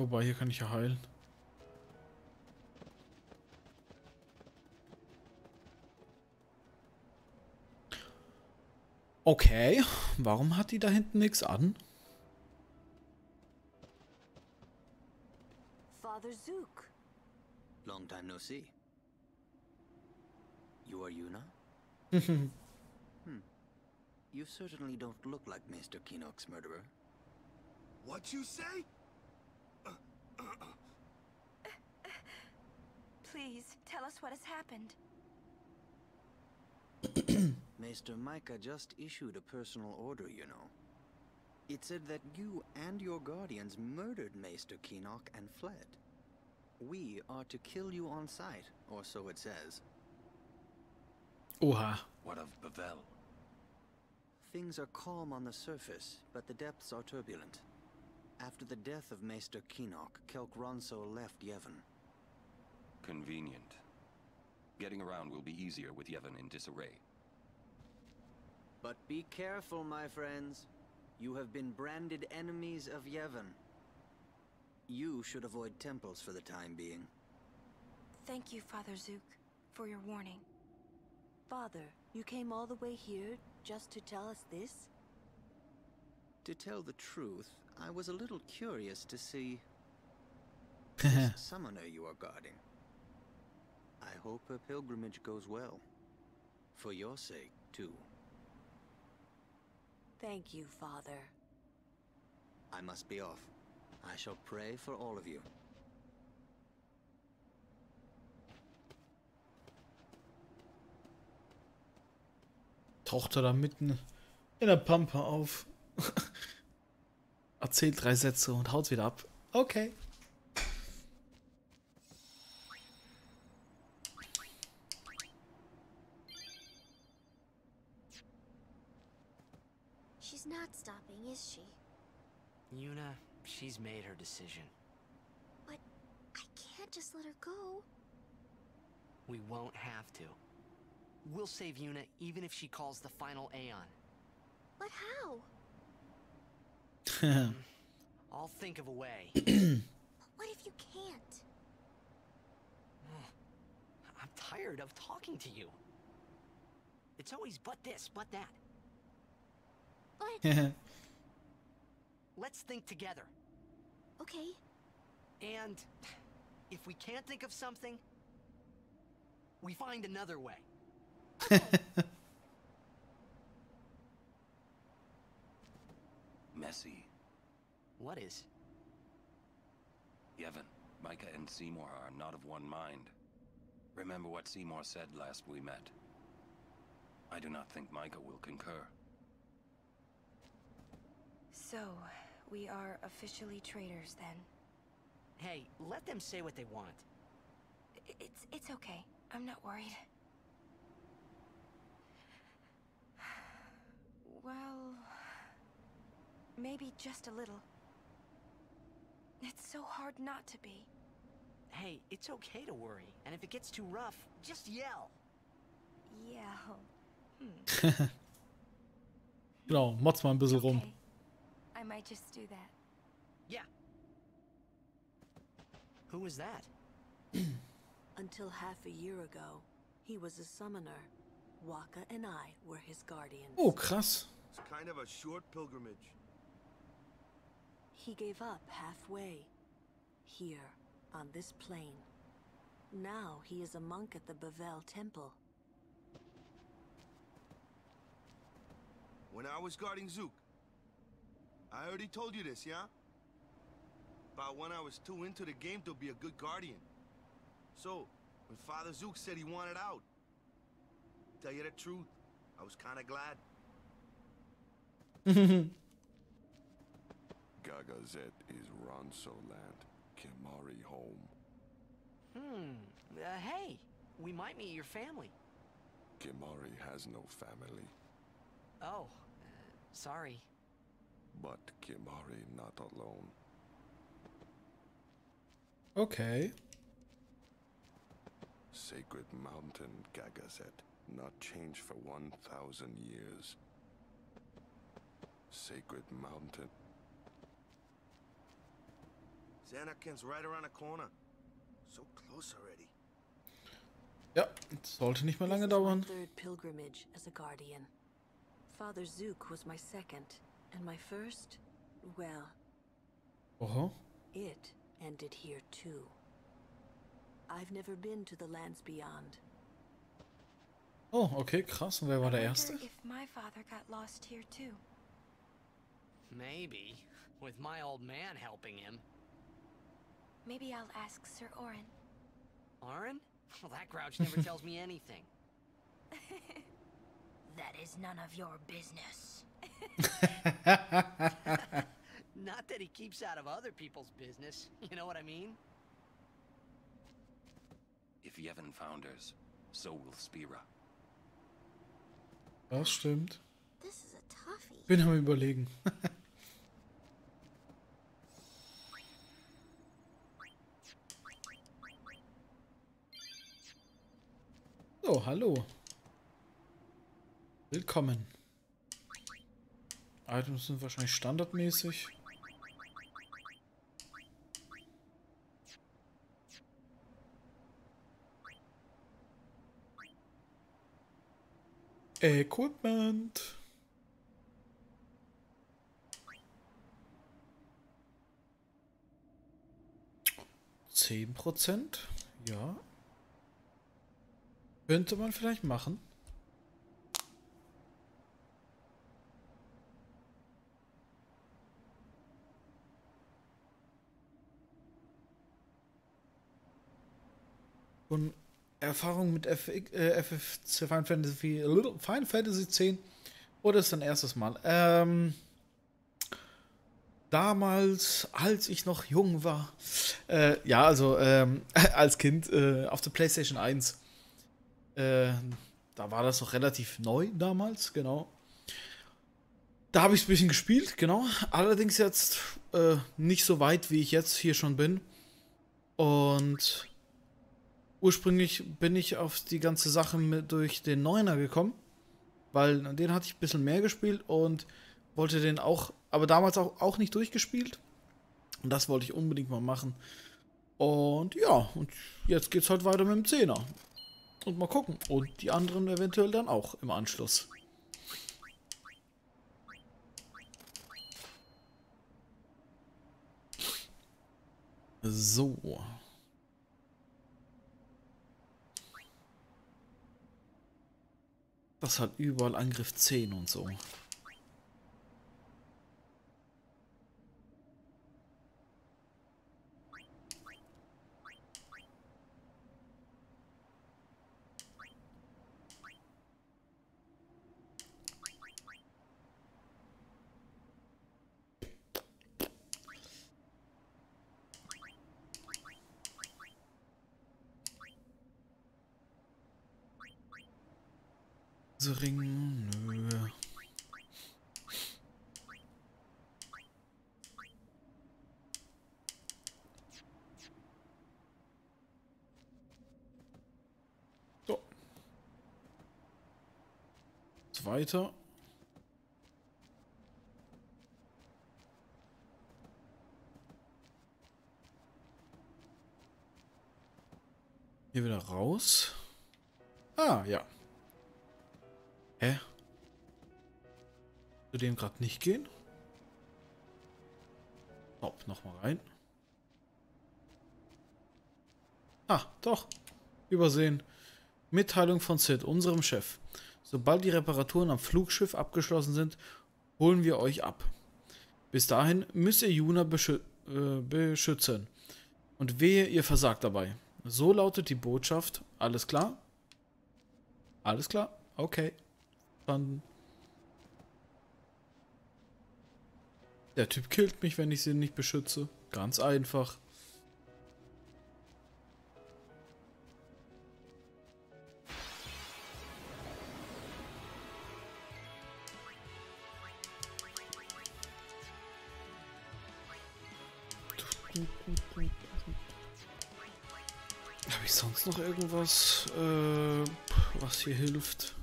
Wobei, hier kann ich ja heilen. Okay, warum hat die da hinten nichts an? Father Zook. Long time no see. You are Yuna? hmm. You certainly don't look like Mr. Keenock's murderer. What you say? Please, tell us what has happened. Maester Micah just issued a personal order, you know. It said that you and your guardians murdered Maester Keenock and fled. We are to kill you on sight, or so it says. Oha. What of Bavel? Things are calm on the surface, but the depths are turbulent. After the death of Maester Keenock, Kelk Ronso left Yevon. Convenient. Getting around will be easier with Yevon in disarray. But be careful, my friends. You have been branded enemies of Yevon. You should avoid temples for the time being. Thank you, Father Zook, for your warning. Father, you came all the way here just to tell us this? To tell the truth, I was a little curious to see this summoner you are guarding. I hope her pilgrimage goes well. For your sake, too. Thank you, Father. I must be off. I shall pray for all of you. Taucht er da mitten in der Pampa auf. Erzählt drei Sätze und haut wieder ab. Okay. She's not stopping, is she? Yuna, she's made her decision. But I can't just let her go. We won't have to. We'll save Yuna even if she calls the final Aeon. But how? I'll think of a way. But what if you can't? I'm tired of talking to you. It's always but this, but that. But Let's think together. okay, And if we can't think of something, we find another way. Messy. What is? Yevon, Micah and Seymour are not of one mind. Remember what Seymour said last we met. I do not think Micah will concur. So, we are officially traitors then. Hey, let them say what they want. It's it's okay. I'm not worried. Well, maybe just a little. It's so hard not to be. Hey, it's okay to worry. And if it gets too rough, just yell. Yeah. Hmm. genau, motz mal ein bisschen rum. Okay. I might just do that. Yeah. Who was that? Until half a year ago, he was a summoner. Waka and I were his guardians. Oh, krass. It's kind of a short pilgrimage. He gave up halfway. Here, on this plain. Now he is a monk at the Bavel Temple. When I was guarding Zook, I already told you this, yeah? About when I was too into the game to be a good guardian. So, when Father Zook said he wanted out, tell you the truth, I was kind of glad. Gagazet is Ronso land, Kimari home. Hmm. Uh, hey, we might meet your family. Kimari has no family, Oh, uh, sorry. but Kimari not alone. Okay. Sacred mountain, Gagazet, not changed for 1,000 years. Sacred mountain, Xanakin's right around the corner. So close already. Ja, sollte nicht mehr lange This is my dauern. third pilgrimage as a guardian. Father Zook was my second, and my first, well, Oho. it ended here too. I've never been to the lands beyond. Oh, okay, krass. Und wer war I der Erste? if my father got lost here too. Maybe. With my old man helping him. Maybe I'll ask Sir Orin. Orin? Well, that grouch never tells me anything. That is none of your business. Not that he keeps out of other people's business. You know what I mean? If Yevon founders, so will Spira. Das stimmt. This is a toughie. Bin am überlegen. So, hallo. Willkommen. Items sind wahrscheinlich standardmäßig. Equipment. Zehn Prozent, ja. Könnte man vielleicht machen. Und Erfahrung mit F äh, FF Final Fantasy, Final Fantasy 10 oder ist dein erstes Mal? Ähm, damals, als ich noch jung war, äh, ja, also ähm, als Kind äh, auf der PlayStation 1, äh, da war das noch relativ neu damals, genau. Da habe ich es ein bisschen gespielt, genau. Allerdings jetzt äh, nicht so weit, wie ich jetzt hier schon bin. Und ursprünglich bin ich auf die ganze Sache mit durch den Neuner gekommen, weil den hatte ich ein bisschen mehr gespielt und wollte den auch, aber damals auch, auch nicht durchgespielt. Und das wollte ich unbedingt mal machen. Und ja, und jetzt geht's halt weiter mit dem Zehner. Und mal gucken. Und die anderen eventuell dann auch im Anschluss. So. Das hat überall Angriff 10 und so. Ring, nö. So. Jetzt weiter. Hier wieder raus. Ah, ja. Hä? Zu dem gerade nicht gehen? Hopp, nochmal rein. Ah, doch. Übersehen. Mitteilung von Sid, unserem Chef. Sobald die Reparaturen am Flugschiff abgeschlossen sind, holen wir euch ab. Bis dahin müsst ihr Juna beschü äh, beschützen. Und wehe, ihr versagt dabei. So lautet die Botschaft. Alles klar? Alles klar? Okay. Dann. Der Typ killt mich, wenn ich sie nicht beschütze. Ganz einfach. Habe ich sonst noch irgendwas, äh, was hier hilft?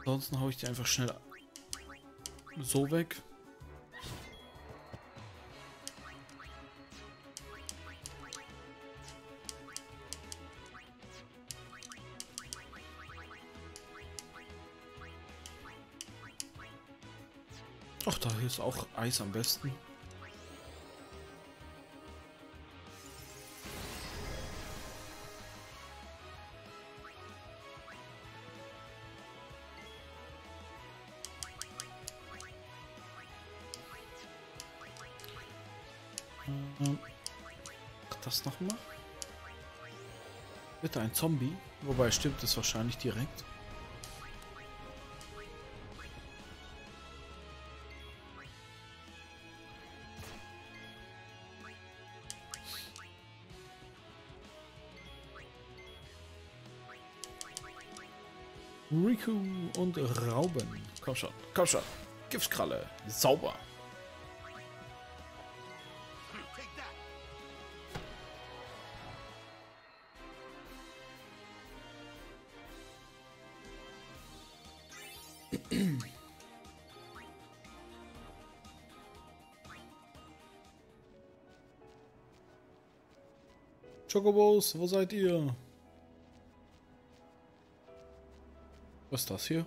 Ansonsten haue ich die einfach schnell so weg. Ach, da ist auch Eis am besten. Das nochmal. Bitte ein Zombie. Wobei stimmt es wahrscheinlich direkt. Riku und Rauben. Komm schon, komm schon. Giftkralle. Sauber. Chocobos, wo seid ihr? Was ist das hier?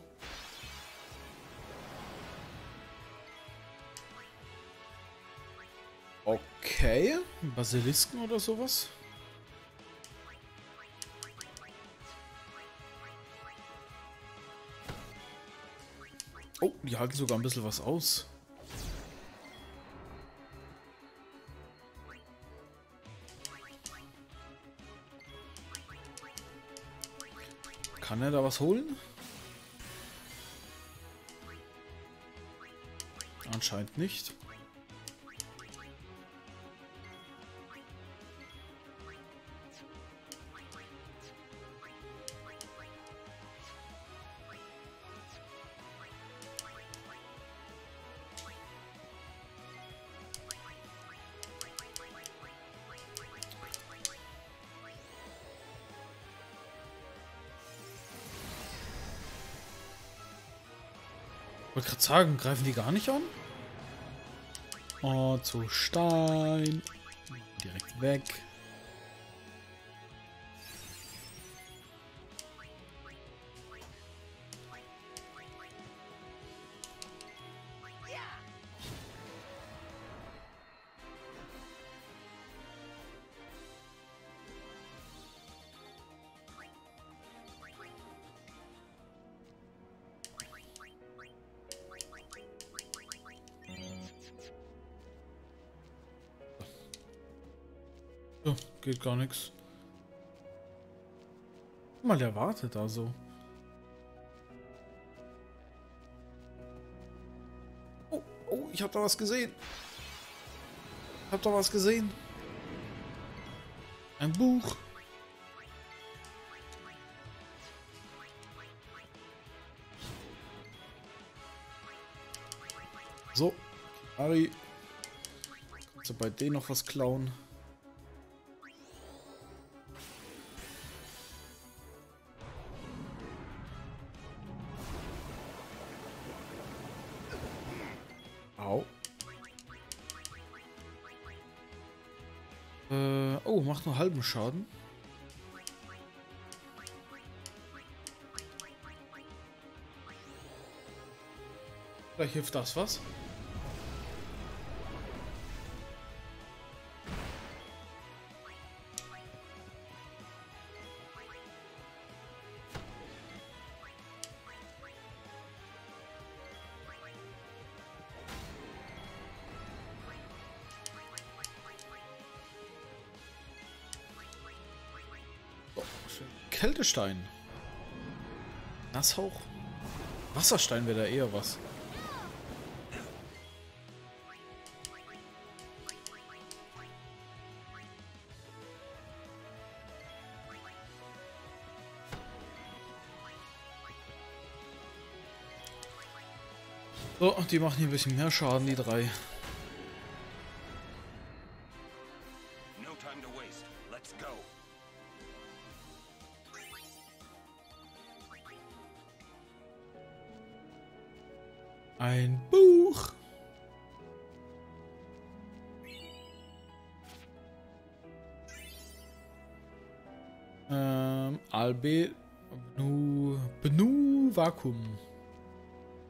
Okay, Basilisken oder sowas? Die halten sogar ein bisschen was aus. Kann er da was holen? Anscheinend nicht. Sagen, greifen die gar nicht an? Oh, zu Stein. Direkt weg. Ja, geht gar nichts. Mal, der wartet da so. Oh, oh, ich hab da was gesehen. Ich hab da was gesehen. Ein Buch. So, Ari. Kannst du bei denen noch was klauen? Macht nur halben Schaden. Vielleicht hilft das was. Kältestein. Nasshauch. Wasserstein wäre da eher was. So, die machen hier ein bisschen mehr Schaden, die drei. Ähm, Albe Bnu, Bnu Vakuum.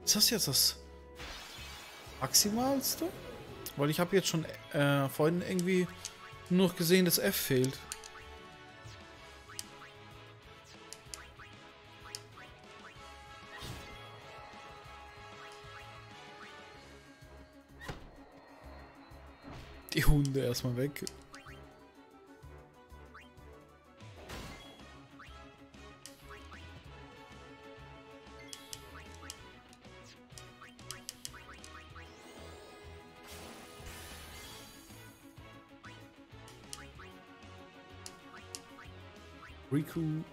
Ist das jetzt das Maximalste? Weil ich habe jetzt schon äh, vorhin irgendwie nur noch gesehen, dass F fehlt. Die Hunde erstmal weg. Riku.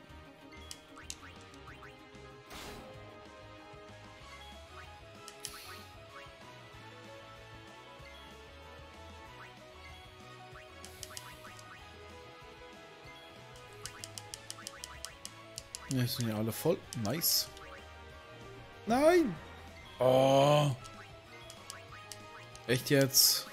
Ja, sind ja alle voll. Nice. Nein! Oh. Echt jetzt?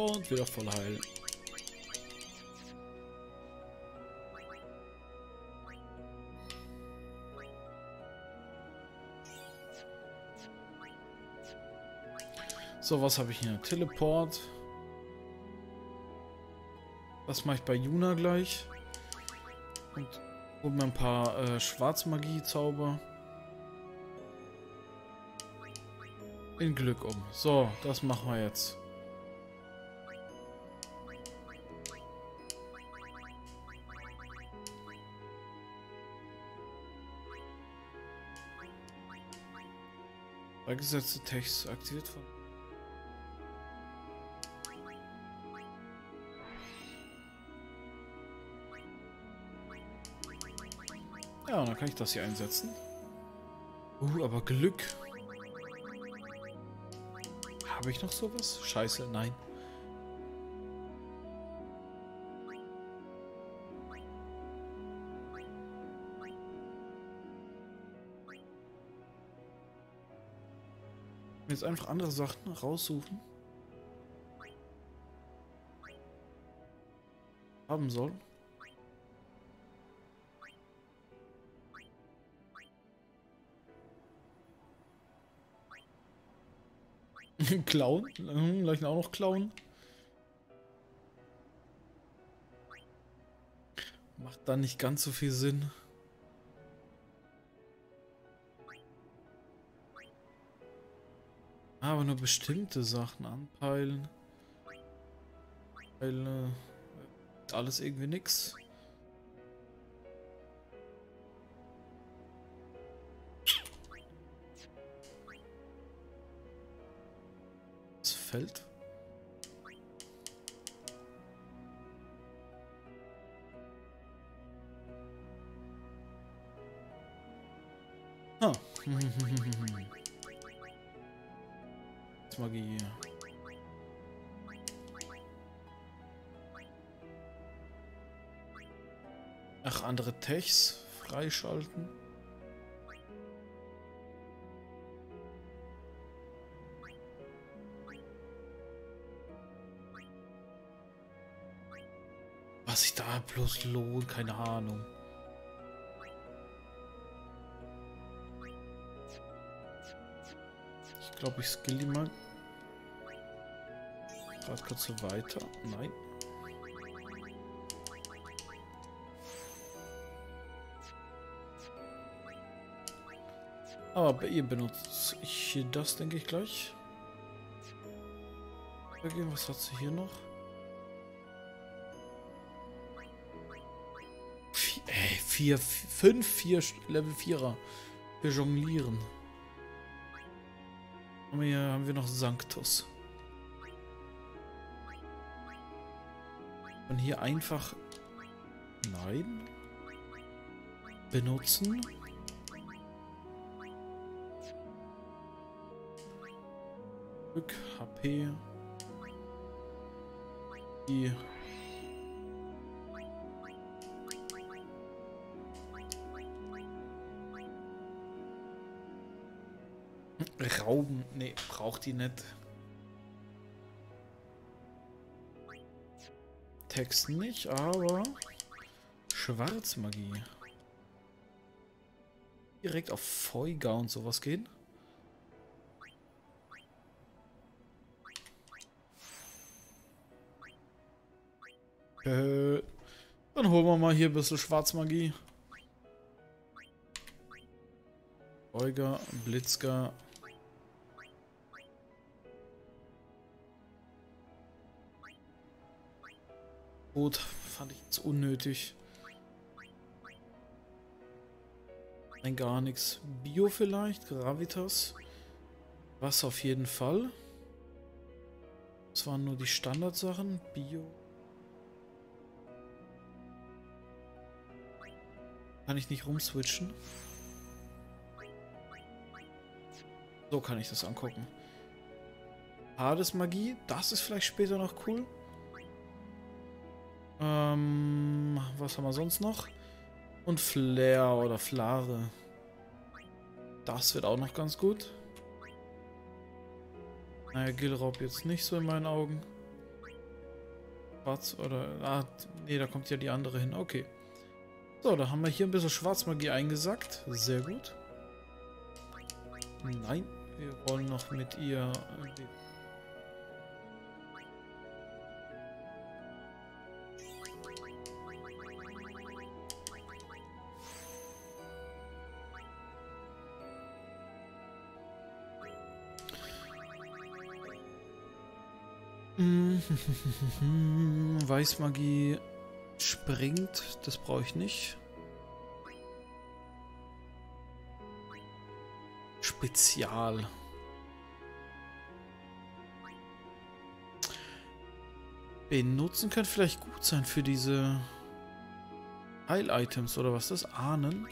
Und wieder voll heilen. So, was habe ich hier? Teleport. Das mache ich bei Juna gleich. Und hol mir ein paar äh, Schwarzmagie-Zauber. In Glück um. So, das machen wir jetzt. Beigesetzte Text aktiviert von. Ja, dann kann ich das hier einsetzen. Uh, aber Glück. Habe ich noch sowas? Scheiße, nein. Jetzt einfach andere Sachen raussuchen. Haben soll. klauen? Hm, Gleich auch noch klauen. Macht dann nicht ganz so viel Sinn. Aber nur bestimmte Sachen anpeilen. Weil, äh, alles irgendwie nix. Das fällt. Ah. Magie. Ach, andere Techs freischalten. Was sich da bloß lohnt, keine Ahnung. Ich glaube, ich skill die mal. Gerade kurz so weiter. Nein. Aber bei ihr benutze ich das, denke ich, gleich. Was hat sie hier noch? Vier, ey, vier, fünf, vier Level 4er. Wir jonglieren. Und hier haben wir noch Sanctus. Und hier einfach... Nein. Benutzen. Glück, HP. Die... Rauben. Nee, braucht die nicht. Text nicht, aber Schwarzmagie. Direkt auf Feuga und sowas gehen. Äh, dann holen wir mal hier ein bisschen Schwarzmagie. Euger, Blitzger. Gut, fand ich jetzt unnötig. Nein, gar nichts. Bio vielleicht, Gravitas. Was auf jeden Fall. Das waren nur die Standardsachen. Bio. Kann ich nicht rumswitchen? So kann ich das angucken. Hades Magie, das ist vielleicht später noch cool. Ähm, was haben wir sonst noch? Und Flair oder Flare. Das wird auch noch ganz gut. Naja, Gilraub jetzt nicht so in meinen Augen. Schwarz oder... Ah, nee, da kommt ja die andere hin. Okay. So, da haben wir hier ein bisschen Schwarzmagie eingesackt. Sehr gut. Nein, wir wollen noch mit ihr... Weißmagie springt, das brauche ich nicht. Spezial. Benutzen könnte vielleicht gut sein für diese Heil-Items oder was das? Ahnen?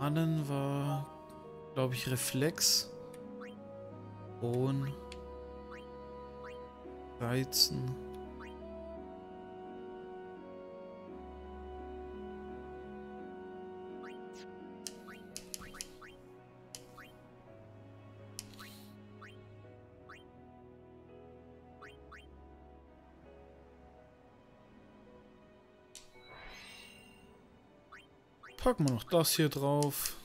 Ahnen war, glaube ich, Reflex. Und Reizen. Packen wir noch das hier drauf.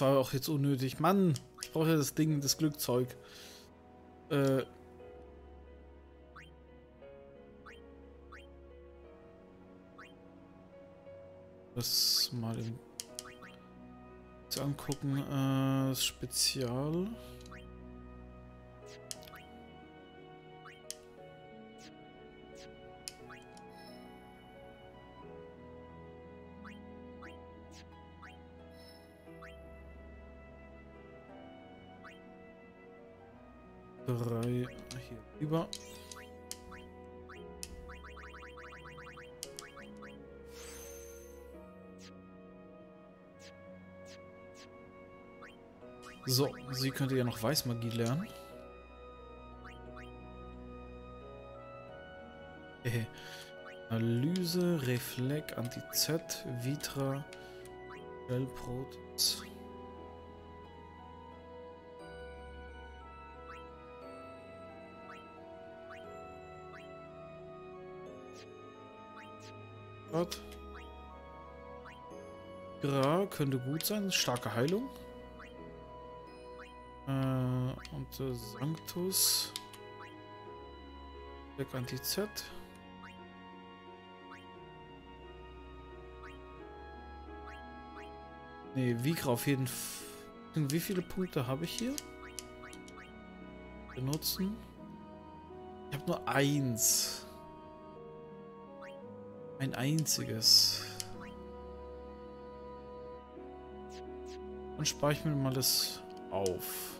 War auch jetzt unnötig. Mann, ich brauche ja das Ding, das Glückzeug. Äh. Das mal im angucken. Äh, Spezial. Sie könnte ja noch Weißmagie lernen. Hehe. Analyse, Reflek, Anti-Z, Vitra, Shellbrot. Gott. Gra könnte gut sein. Starke Heilung. Äh, und äh, Sanctus. Deck Anti-Z. Ne, Vigra auf jeden Fall. Wie viele Punkte habe ich hier? Benutzen. Ich habe nur eins. Ein einziges. Und spare ich mir mal das auf.